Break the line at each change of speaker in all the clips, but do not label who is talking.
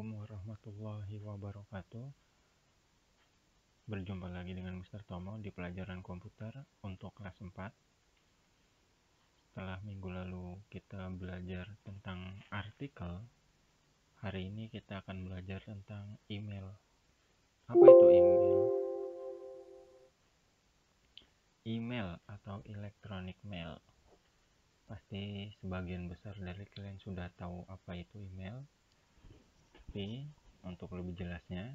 Assalamualaikum warahmatullahi wabarakatuh Berjumpa lagi dengan Mr. Tomo di pelajaran komputer untuk kelas 4 Setelah minggu lalu kita belajar tentang artikel Hari ini kita akan belajar tentang email Apa itu email? Email atau electronic mail Pasti sebagian besar dari kalian sudah tahu apa itu email tapi untuk lebih jelasnya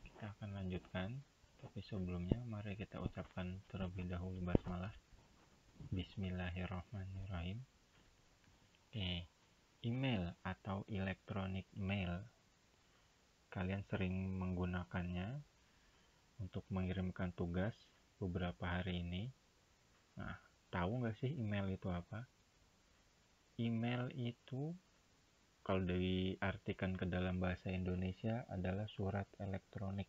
kita akan lanjutkan. Tapi sebelumnya mari kita ucapkan terlebih dahulu basmalah. Bismillahirrahmanirrahim. Oke email atau electronic mail. Kalian sering menggunakannya untuk mengirimkan tugas beberapa hari ini. Nah tahu nggak sih email itu apa? Email itu kalau diartikan ke dalam bahasa Indonesia adalah surat elektronik,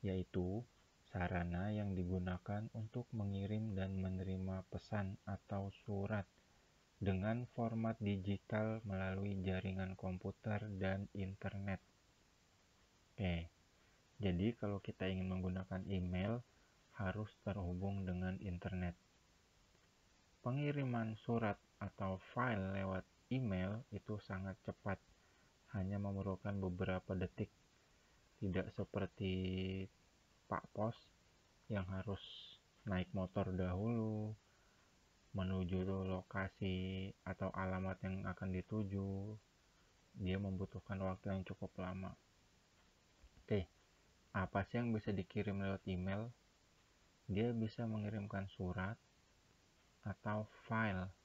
yaitu sarana yang digunakan untuk mengirim dan menerima pesan atau surat dengan format digital melalui jaringan komputer dan internet. Oke, jadi kalau kita ingin menggunakan email, harus terhubung dengan internet. Pengiriman surat atau file lewat email itu sangat cepat, hanya memerlukan beberapa detik. Tidak seperti Pak Pos yang harus naik motor dahulu, menuju lokasi atau alamat yang akan dituju. Dia membutuhkan waktu yang cukup lama. Oke, apa sih yang bisa dikirim lewat email? Dia bisa mengirimkan surat atau file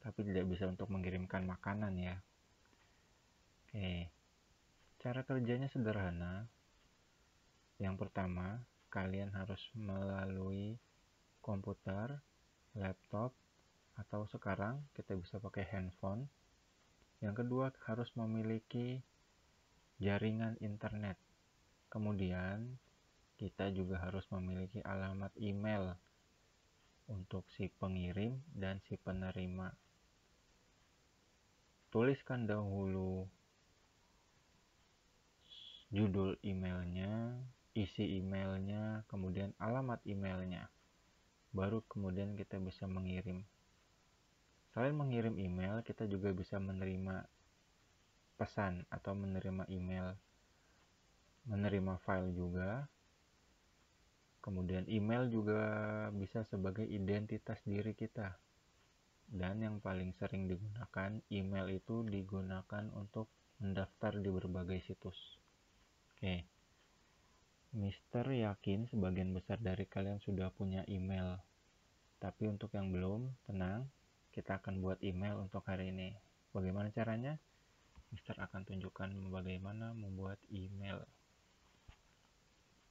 tapi tidak bisa untuk mengirimkan makanan ya. Oke, cara kerjanya sederhana. Yang pertama, kalian harus melalui komputer, laptop, atau sekarang kita bisa pakai handphone. Yang kedua, harus memiliki jaringan internet. Kemudian, kita juga harus memiliki alamat email untuk si pengirim dan si penerima tuliskan dahulu judul emailnya, isi emailnya, kemudian alamat emailnya. Baru kemudian kita bisa mengirim. Selain mengirim email, kita juga bisa menerima pesan atau menerima email, menerima file juga. Kemudian email juga bisa sebagai identitas diri kita dan yang paling sering digunakan email itu digunakan untuk mendaftar di berbagai situs. Oke. Mister yakin sebagian besar dari kalian sudah punya email. Tapi untuk yang belum tenang. Kita akan buat email untuk hari ini. Bagaimana caranya? Mister akan tunjukkan bagaimana membuat email.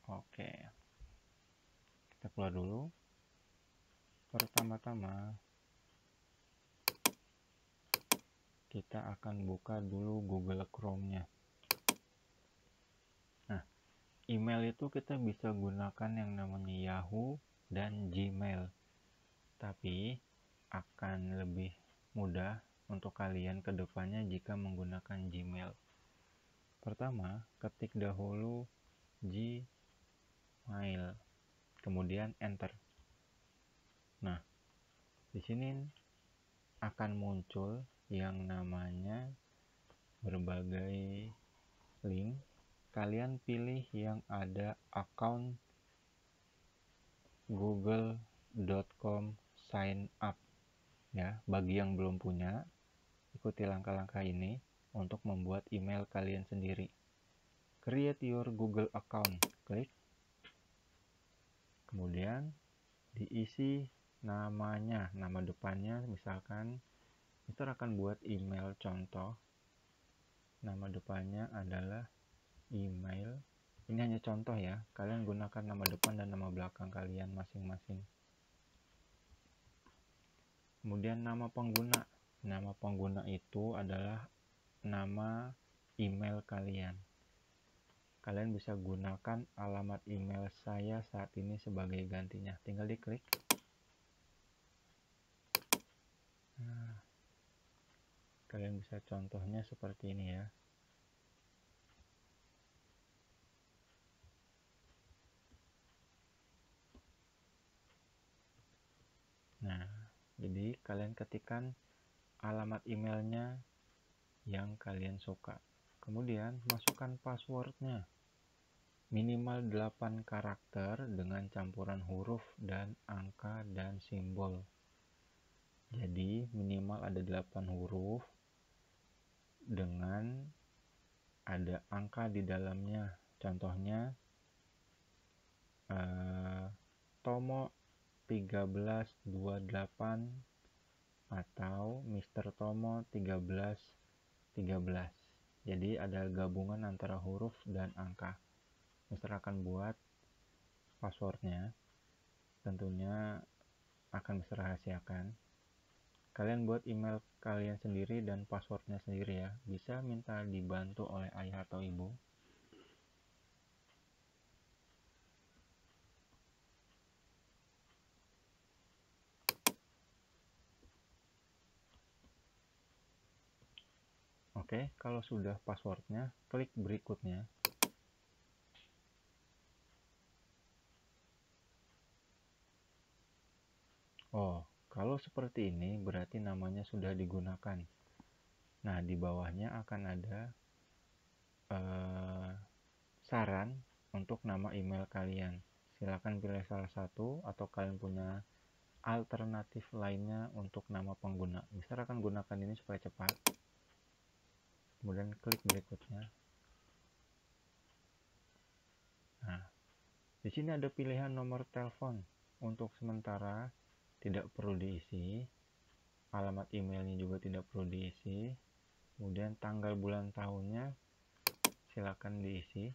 Oke. Kita keluar dulu. Pertama-tama kita akan buka dulu Google Chrome-nya. Nah, email itu kita bisa gunakan yang namanya Yahoo dan Gmail. Tapi akan lebih mudah untuk kalian ke depannya jika menggunakan Gmail. Pertama, ketik dahulu Gmail, kemudian enter. Nah, di sini akan muncul yang namanya berbagai link kalian pilih yang ada account google.com sign up. Ya bagi yang belum punya ikuti langkah-langkah ini untuk membuat email kalian sendiri. Create your google account. Klik. Kemudian diisi namanya nama depannya misalkan Mister akan buat email contoh. Nama depannya adalah email. Ini hanya contoh ya. Kalian gunakan nama depan dan nama belakang kalian masing-masing. Kemudian nama pengguna. Nama pengguna itu adalah nama email kalian. Kalian bisa gunakan alamat email saya saat ini sebagai gantinya. Tinggal diklik. Kalian bisa contohnya seperti ini ya. Nah jadi kalian ketikkan alamat emailnya yang kalian suka. Kemudian masukkan passwordnya. Minimal 8 karakter dengan campuran huruf dan angka dan simbol. Jadi minimal ada 8 huruf dengan ada angka di dalamnya. Contohnya eh, Tomo 1328 atau Mr. Tomo 1313. Jadi ada gabungan antara huruf dan angka. Mister akan buat passwordnya. Tentunya akan Mister rahasiakan kalian buat email kalian sendiri dan passwordnya sendiri ya bisa minta dibantu oleh ayah atau ibu Oke, kalau sudah passwordnya, klik berikutnya. Oh, kalau seperti ini berarti namanya sudah digunakan. Nah, di bawahnya akan ada eh, saran untuk nama email kalian. Silakan pilih salah satu atau kalian punya alternatif lainnya untuk nama pengguna. Misalnya akan gunakan ini supaya cepat. Kemudian klik berikutnya. Nah, di sini ada pilihan nomor telepon. Untuk sementara tidak perlu diisi. Alamat emailnya juga tidak perlu diisi. Kemudian tanggal bulan tahunnya silakan diisi.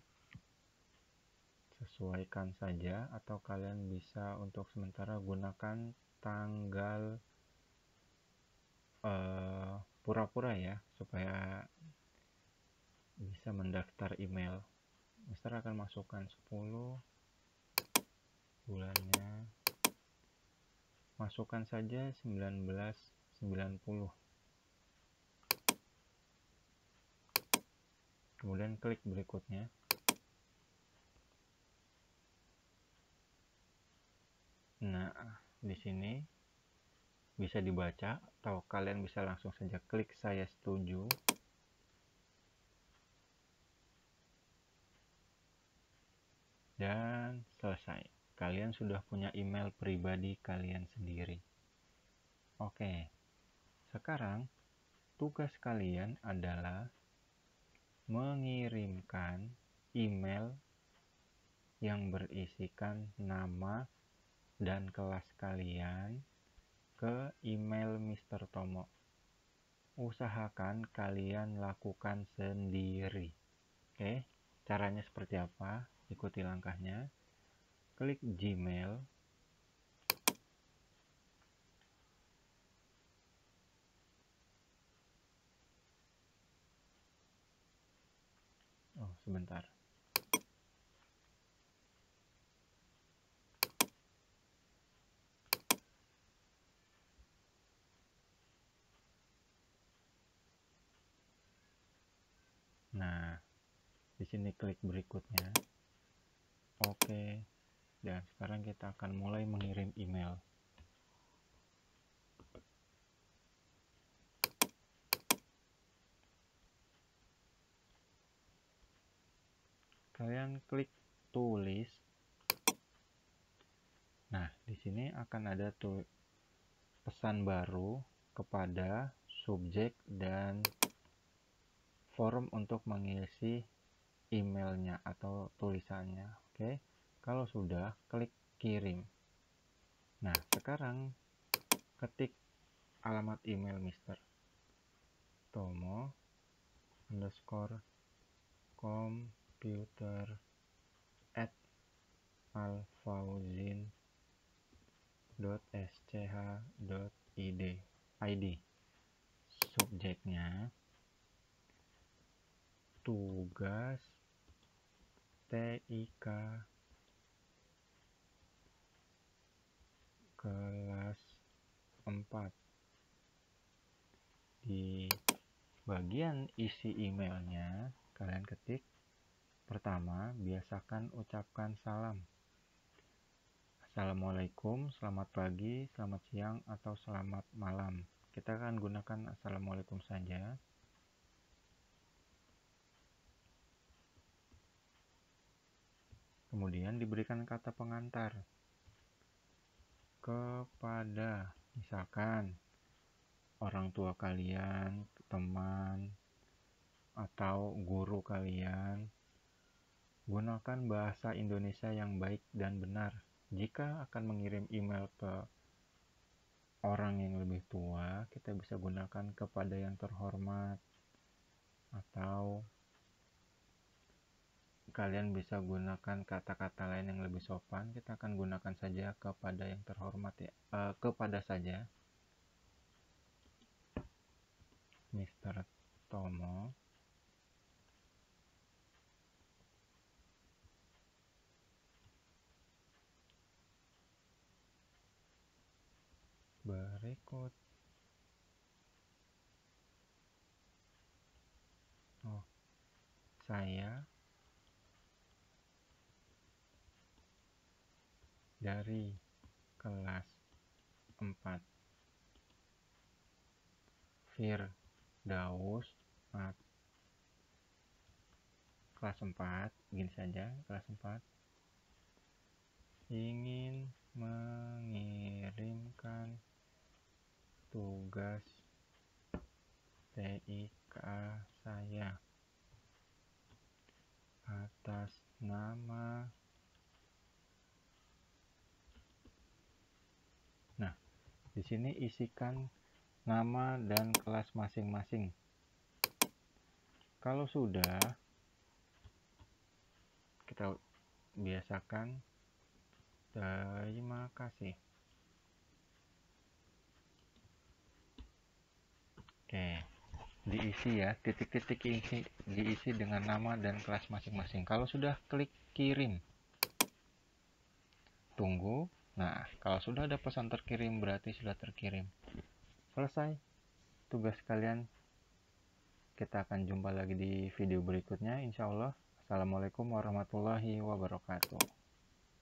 Sesuaikan saja atau kalian bisa untuk sementara gunakan tanggal eh, pura-pura uh, ya supaya bisa mendaftar email. Mister akan masukkan 10 bulannya Masukkan saja 1990. Kemudian klik berikutnya. Nah, di sini bisa dibaca atau kalian bisa langsung saja klik saya setuju. Dan selesai kalian sudah punya email pribadi kalian sendiri. Oke, sekarang tugas kalian adalah mengirimkan email yang berisikan nama dan kelas kalian ke email Mr. Tomo. Usahakan kalian lakukan sendiri. Oke, caranya seperti apa? Ikuti langkahnya klik Gmail oh sebentar Nah, di sini klik berikutnya. Oke. Dan sekarang kita akan mulai mengirim email. Kalian klik tulis. Nah, di sini akan ada pesan baru kepada subjek dan form untuk mengisi emailnya atau tulisannya. Oke. Okay? Kalau sudah, klik kirim. Nah, sekarang ketik alamat email Mister Tomo underscore computer at alfauzin id id subjeknya tugas TIK kelas 4 di bagian isi emailnya kalian ketik pertama biasakan ucapkan salam Assalamualaikum, selamat pagi, selamat siang, atau selamat malam. Kita akan gunakan Assalamualaikum saja. Kemudian diberikan kata pengantar kepada misalkan orang tua kalian, teman, atau guru kalian. Gunakan bahasa Indonesia yang baik dan benar jika akan mengirim email ke orang yang lebih tua, kita bisa gunakan kepada yang terhormat atau kalian bisa gunakan kata-kata lain yang lebih sopan. Kita akan gunakan saja kepada yang terhormat ya, uh, kepada saja. Mr. Tomo berikut oh saya dari kelas 4 Firdaus kelas 4 gini saja kelas 4 ingin mengirimkan tugas TIK saya atas nama Nah, di sini isikan nama dan kelas masing-masing. Kalau sudah, kita biasakan terima kasih. Oke, diisi ya, titik-titik isi diisi dengan nama dan kelas masing-masing. Kalau sudah klik kirim, tunggu. Nah, kalau sudah ada pesan terkirim berarti sudah terkirim. Selesai tugas kalian. Kita akan jumpa lagi di video berikutnya, insya Allah. Assalamualaikum warahmatullahi wabarakatuh.